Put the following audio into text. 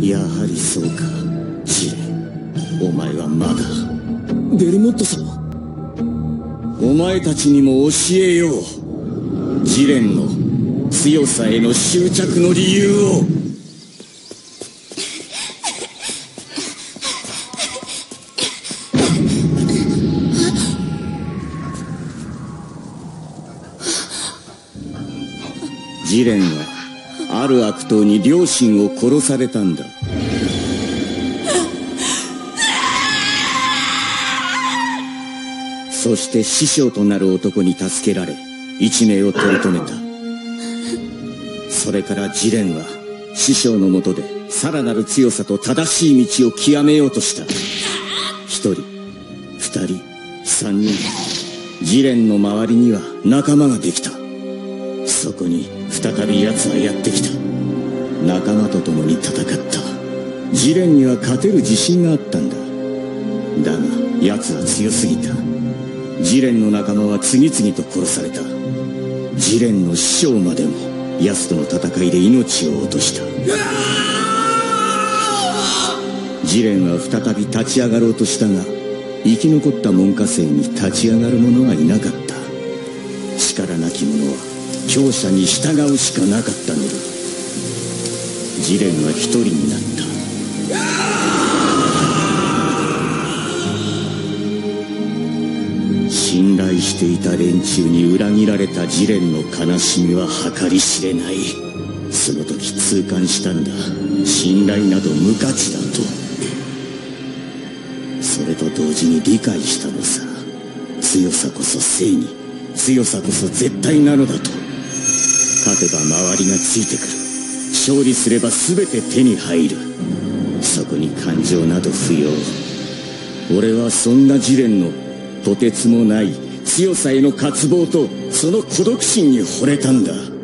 やはりそうかジレン。お前はまだ。ベルモット様。お前たちにも教えよう。ジレンの強さへの執着の理由を。ジレンはある悪党に両親を殺されたんだ。そして師匠となる男に助けられ一命を取り留めた。それからジレンは師匠のもとでさらなる強さと正しい道を極めようとした。一人二人三人。ジレンの周りには仲間ができた。そこに再び奴はやってきた。仲間と共に戦った。ジレンには勝てる自信があったんだ。だが奴は強すぎた。ジレンの仲間は次々と殺された。ジレンの師匠までも奴との戦いで命を落とした。ジレンは再び立ち上がろうとしたが生き残った門下生に立ち上がる者はいなかった。力なき者は強者に従うしかなかったのだ。ジレンは一人になった。信頼していた連中に裏切られたジレンの悲しみは計り知れない。その時痛感したんだ。信頼など無価値だと。それと同時に理解したのさ。強さこそ正義。強さこそ絶対なのだと。勝てば周りがついてくる。勝利すれば全て手に入る。そこに感情など不要。俺はそんなジレンのとてつもない強さへの渇望とその孤独心に惚れたんだ。